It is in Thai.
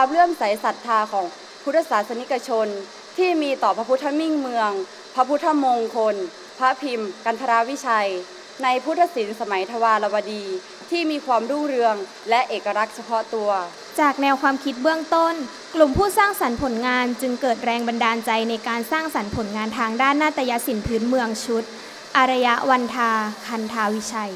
ความเลื่อมใสศรัทธาของพุทธศาสนิกชน ที่มีต่อพระพุทธมิ่งเมือง พระพุทธมงคล พระพิมพ์ กันทราวิชัย ในพุทธศิลป์สมัยทวารวดี ที่มีความรุ่งเรืองและเอกลักษณ์เฉพาะตัว จากแนวความคิดเบื้องต้น กลุ่มผู้สร้างสรรค์ผลงานจึงเกิดแรงบันดาลใจในการสร้างสรรค์ผลงานทางด้านนาฏยศิลป์พื้นเมืองชุด อารยะวันทา คันทาวิชัย